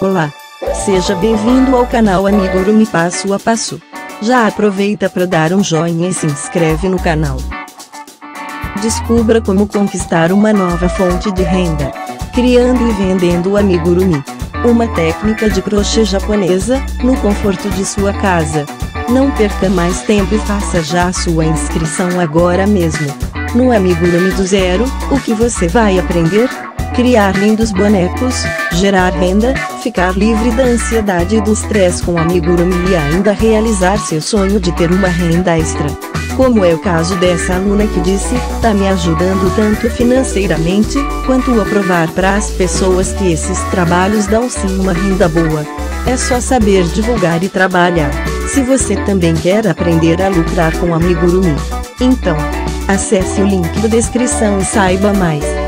Olá! Seja bem-vindo ao canal Amigurumi Passo a Passo. Já aproveita para dar um joinha e se inscreve no canal. Descubra como conquistar uma nova fonte de renda. Criando e vendendo o Amigurumi. Uma técnica de crochê japonesa, no conforto de sua casa. Não perca mais tempo e faça já sua inscrição agora mesmo. No Amigurumi do Zero, o que você vai aprender? Criar lindos bonecos, gerar renda, ficar livre da ansiedade e do estresse com amigurumi e ainda realizar seu sonho de ter uma renda extra. Como é o caso dessa aluna que disse, tá me ajudando tanto financeiramente, quanto a provar para as pessoas que esses trabalhos dão sim uma renda boa. É só saber divulgar e trabalhar. Se você também quer aprender a lucrar com amigurumi, então, acesse o link da descrição e saiba mais.